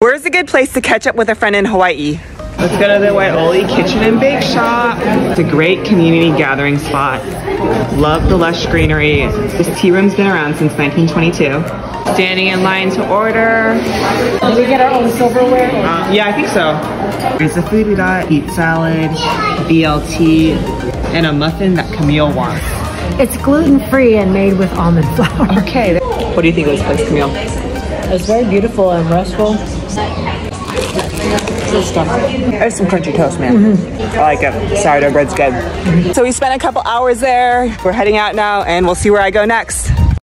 Where's a good place to catch up with a friend in Hawaii? Let's go to the Waioli Kitchen and Bake Shop. It's a great community gathering spot. Love the lush greenery. This tea room's been around since 1922. Standing in line to order. Did we get our own silverware? Uh, yeah, I think so. There's a food we got, beet salad, BLT, and a muffin that Camille wants. It's gluten-free and made with almond flour. Okay. What do you think of this place, Camille? It's very beautiful and restful. Good stuff. There's some crunchy toast, man. Mm-hmm. I like it. Sourdough bread's good. Mm-hmm. So we spent a couple hours there. We're heading out now and we'll see where I go next.